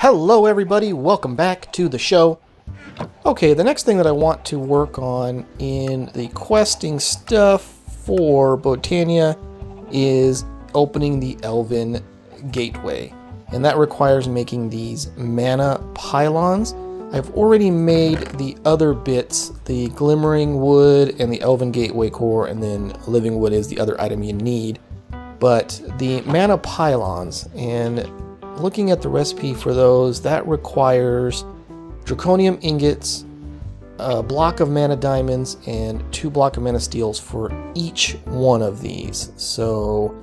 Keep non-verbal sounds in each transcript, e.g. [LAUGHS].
Hello everybody, welcome back to the show. Okay, the next thing that I want to work on in the questing stuff for Botania is opening the Elven Gateway. And that requires making these mana pylons. I've already made the other bits, the Glimmering Wood and the Elven Gateway Core, and then Living Wood is the other item you need. But the mana pylons, and looking at the recipe for those, that requires draconium ingots, a block of mana diamonds, and two block of mana steels for each one of these. So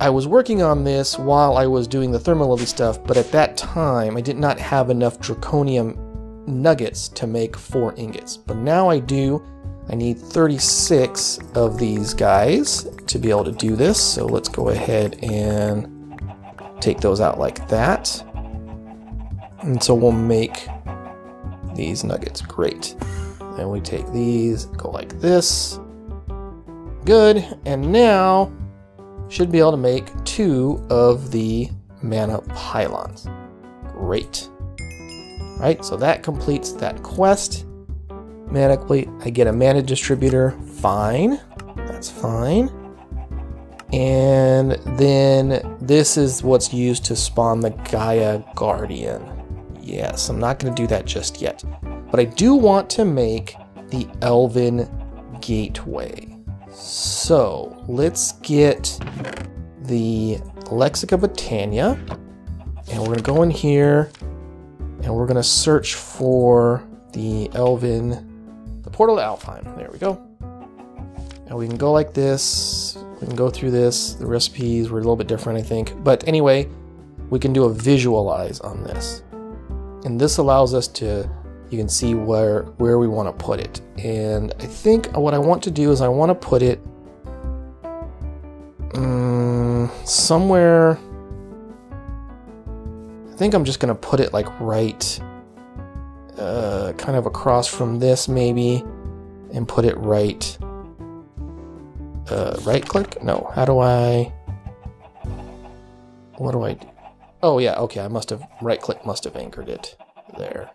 I was working on this while I was doing the thermalily stuff, but at that time I did not have enough draconium nuggets to make four ingots. But now I do. I need 36 of these guys to be able to do this. So let's go ahead and take those out like that. And so we'll make these nuggets. Great. Then we take these, go like this. Good. And now should be able to make two of the mana pylons. Great. All right, so that completes that quest. Manically, I get a mana distributor. Fine. That's fine. And then this is what's used to spawn the Gaia Guardian. Yes, I'm not going to do that just yet. But I do want to make the Elven Gateway. So let's get the Lexica Botania. And we're going to go in here and we're going to search for the Elven, the Portal to Alfheim. There we go. And we can go like this. We can go through this. The recipes were a little bit different, I think. But anyway, we can do a visualize on this. And this allows us to, you can see where, where we want to put it. And I think what I want to do is I want to put it um, somewhere, I think I'm just going to put it like right, uh, kind of across from this maybe, and put it right uh, right click? No. How do I... What do I do? Oh yeah, okay, I must have... Right click must have anchored it there.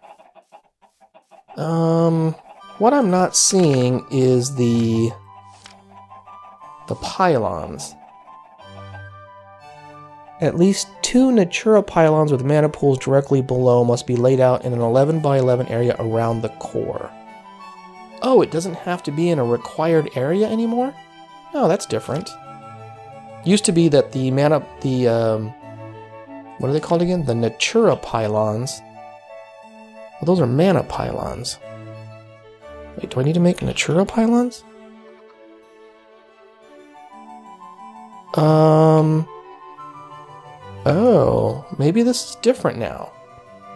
Um, what I'm not seeing is the... The pylons. At least two Natura pylons with mana pools directly below must be laid out in an 11 by 11 area around the core. Oh, it doesn't have to be in a required area anymore? Oh, that's different. Used to be that the mana, the, um, what are they called again? The Natura pylons. Well, those are mana pylons. Wait, do I need to make Natura pylons? Um, oh, maybe this is different now.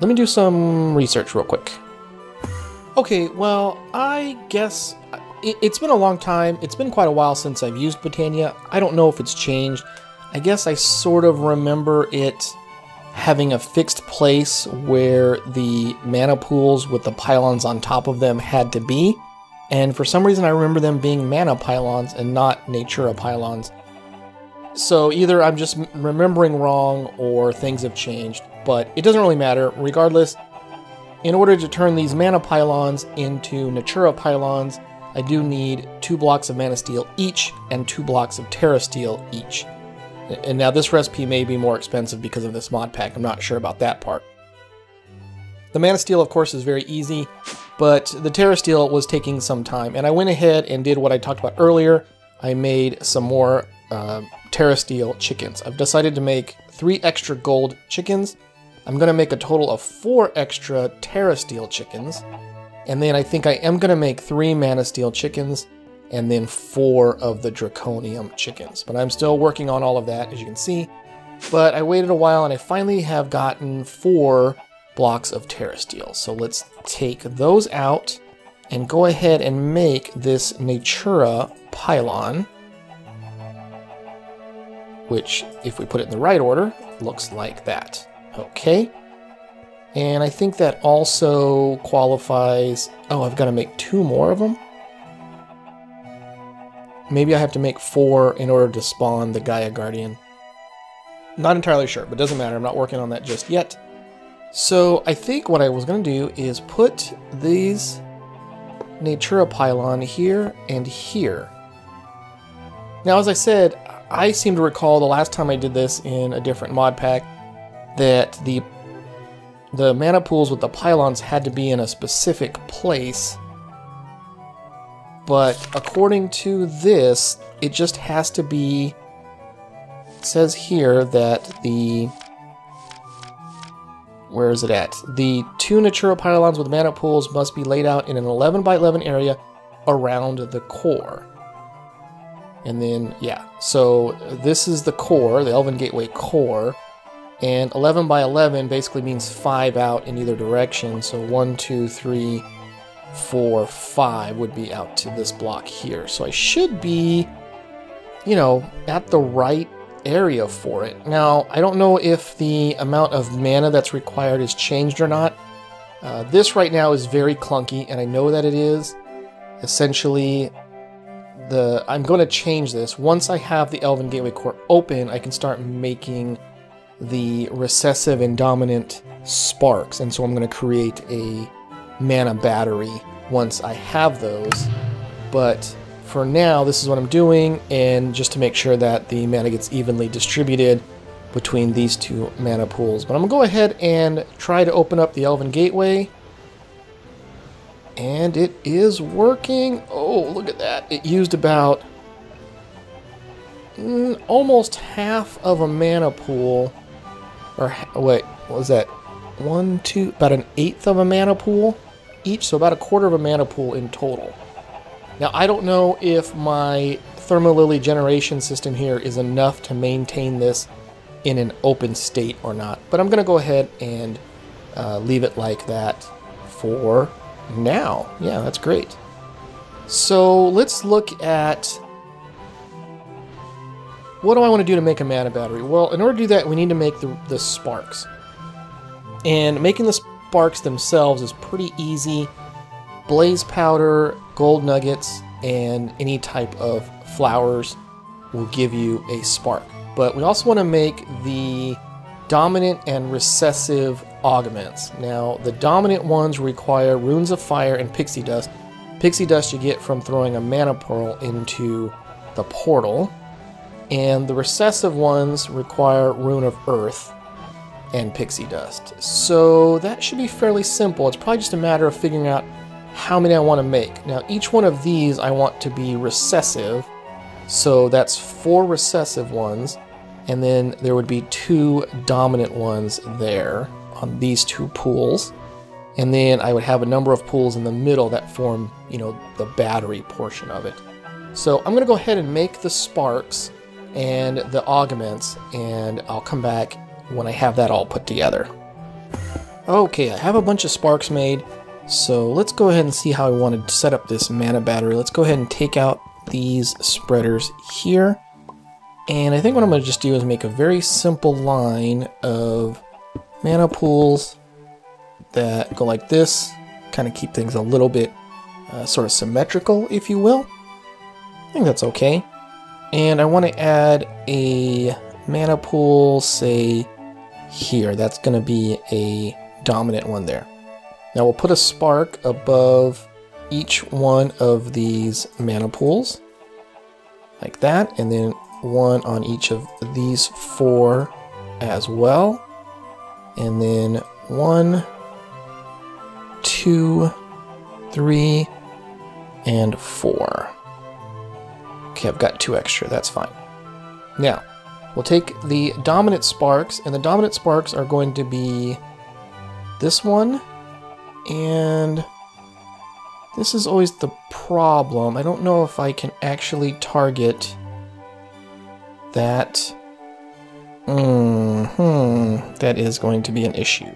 Let me do some research real quick. Okay, well, I guess it, has been a long time. It's been quite a while since I've used Botania. I don't know if it's changed. I guess I sort of remember it having a fixed place where the mana pools with the pylons on top of them had to be. And for some reason, I remember them being mana pylons and not Natura pylons. So either I'm just remembering wrong or things have changed, but it doesn't really matter. Regardless, in order to turn these mana pylons into Natura pylons, I do need two blocks of mana steel each and two blocks of terra steel each. And now this recipe may be more expensive because of this mod pack, I'm not sure about that part. The mana steel of course is very easy, but the terra steel was taking some time and I went ahead and did what I talked about earlier. I made some more uh, terra steel chickens. I've decided to make three extra gold chickens. I'm going to make a total of four extra terra steel chickens and then I think I am going to make three Mana Steel chickens and then four of the Draconium chickens. But I'm still working on all of that, as you can see. But I waited a while and I finally have gotten four blocks of Terra Steel. So let's take those out and go ahead and make this Natura pylon. Which, if we put it in the right order, looks like that. Okay. And I think that also qualifies... Oh, I've got to make two more of them? Maybe I have to make four in order to spawn the Gaia Guardian. Not entirely sure, but doesn't matter. I'm not working on that just yet. So I think what I was going to do is put these Natura Pylon here and here. Now, as I said, I seem to recall the last time I did this in a different mod pack that the the mana pools with the pylons had to be in a specific place. But according to this, it just has to be says here that the where is it at? The two Natura pylons with mana pools must be laid out in an 11 by 11 area around the core. And then, yeah, so this is the core, the Elven Gateway core. And 11 by 11 basically means five out in either direction. So one, two, three, four, five would be out to this block here. So I should be, you know, at the right area for it. Now, I don't know if the amount of mana that's required is changed or not. Uh, this right now is very clunky, and I know that it is. Essentially, the I'm going to change this. Once I have the Elven Gateway Core open, I can start making the recessive and dominant sparks, and so I'm going to create a mana battery once I have those. But for now, this is what I'm doing, and just to make sure that the mana gets evenly distributed between these two mana pools. But I'm going to go ahead and try to open up the Elven Gateway. And it is working. Oh, look at that. It used about mm, almost half of a mana pool. Or, wait, what was that? One, two, about an eighth of a mana pool each, so about a quarter of a mana pool in total. Now, I don't know if my Thermalily generation system here is enough to maintain this in an open state or not, but I'm going to go ahead and uh, leave it like that for now. Yeah, that's great. So let's look at what do I want to do to make a mana battery? Well, in order to do that, we need to make the, the sparks. And making the sparks themselves is pretty easy blaze powder, gold nuggets, and any type of flowers will give you a spark. But we also want to make the dominant and recessive augments. Now, the dominant ones require runes of fire and pixie dust. Pixie dust you get from throwing a mana pearl into the portal. And the recessive ones require rune of earth and pixie dust. So that should be fairly simple. It's probably just a matter of figuring out how many I want to make. Now each one of these I want to be recessive, so that's four recessive ones, and then there would be two dominant ones there on these two pools. And then I would have a number of pools in the middle that form, you know, the battery portion of it. So I'm going to go ahead and make the sparks and the augments, and I'll come back when I have that all put together. Okay, I have a bunch of sparks made. So let's go ahead and see how I want to set up this mana battery. Let's go ahead and take out these spreaders here. And I think what I'm going to just do is make a very simple line of mana pools that go like this. Kind of keep things a little bit uh, sort of symmetrical, if you will. I think that's okay. And I want to add a mana pool, say, here. That's going to be a dominant one there. Now we'll put a spark above each one of these mana pools, like that, and then one on each of these four as well. And then one, two, three, and four. Okay, I've got two extra, that's fine. Now, we'll take the dominant sparks, and the dominant sparks are going to be this one and this is always the problem. I don't know if I can actually target that. Mm hmm, that is going to be an issue.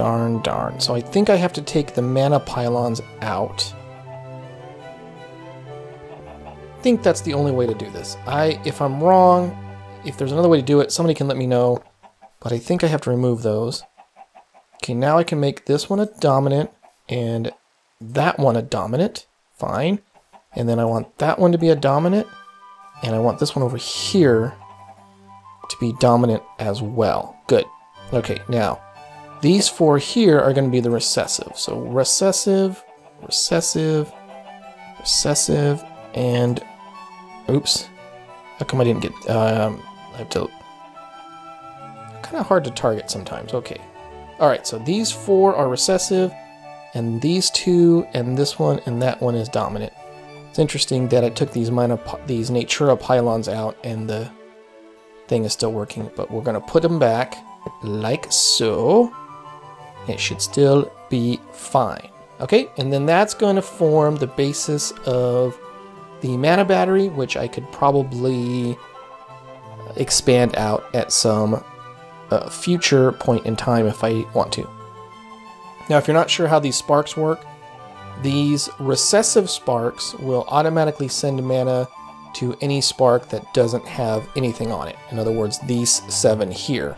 Darn, darn. So I think I have to take the mana pylons out. I think that's the only way to do this. I, if I'm wrong, if there's another way to do it, somebody can let me know. But I think I have to remove those. Okay, now I can make this one a dominant and that one a dominant. Fine. And then I want that one to be a dominant. And I want this one over here to be dominant as well. Good. Okay, now, these four here are going to be the recessive. So recessive, recessive, recessive, and... Oops. How come I didn't get... Um, I have to... Kind of hard to target sometimes. Okay. Alright, so these four are recessive, and these two, and this one, and that one is dominant. It's interesting that I took these minor, these Natura pylons out, and the thing is still working, but we're going to put them back like so. It should still be fine. Okay, and then that's going to form the basis of the mana battery, which I could probably expand out at some uh, future point in time if I want to. Now, if you're not sure how these sparks work, these recessive sparks will automatically send mana to any spark that doesn't have anything on it. In other words, these seven here.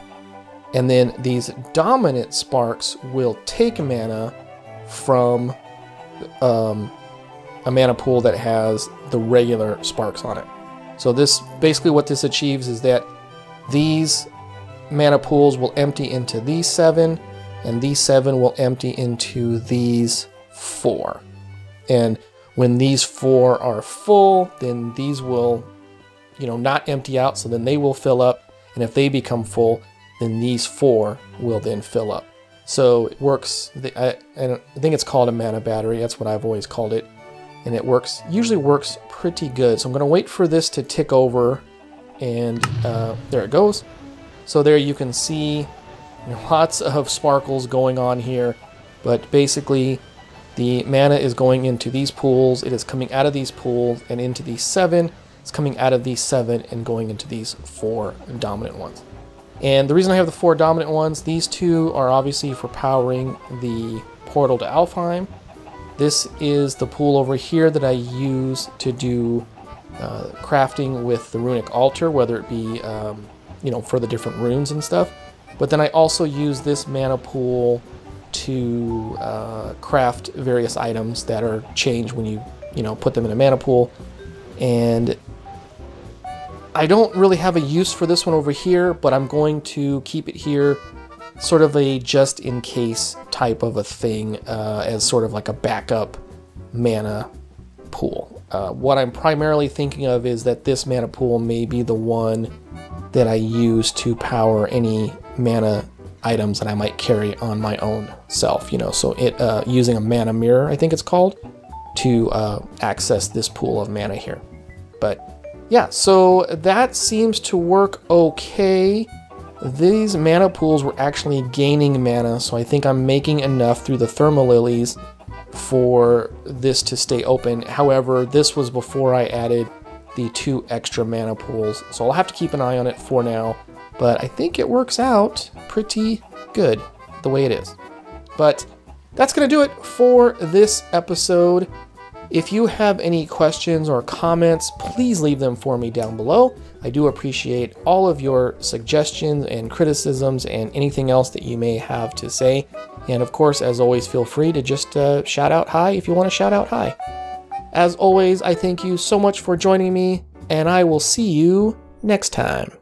And then these dominant sparks will take mana from um, a mana pool that has the regular sparks on it. So this basically what this achieves is that these mana pools will empty into these seven, and these seven will empty into these four. And when these four are full, then these will, you know, not empty out, so then they will fill up. And if they become full, then these four will then fill up. So it works, I, I think it's called a mana battery, that's what I've always called it. And it works, usually works pretty good. So I'm gonna wait for this to tick over and uh, there it goes. So there you can see [LAUGHS] lots of sparkles going on here, but basically the mana is going into these pools, it is coming out of these pools and into these seven, it's coming out of these seven and going into these four dominant ones. And the reason I have the four dominant ones, these two are obviously for powering the portal to Alfheim. This is the pool over here that I use to do uh, crafting with the runic altar, whether it be, um, you know, for the different runes and stuff. But then I also use this mana pool to uh, craft various items that are changed when you, you know, put them in a mana pool. And I don't really have a use for this one over here, but I'm going to keep it here sort of a just in case type of a thing uh, as sort of like a backup mana pool. Uh, what I'm primarily thinking of is that this mana pool may be the one that I use to power any mana items that I might carry on my own self, you know, so it uh, using a mana mirror, I think it's called, to uh, access this pool of mana here. But yeah, so that seems to work okay. These mana pools were actually gaining mana, so I think I'm making enough through the Thermalilies for this to stay open. However, this was before I added the two extra mana pools, so I'll have to keep an eye on it for now. But I think it works out pretty good the way it is. But that's going to do it for this episode. If you have any questions or comments, please leave them for me down below. I do appreciate all of your suggestions and criticisms and anything else that you may have to say. And of course, as always, feel free to just uh, shout out hi if you want to shout out hi. As always, I thank you so much for joining me, and I will see you next time.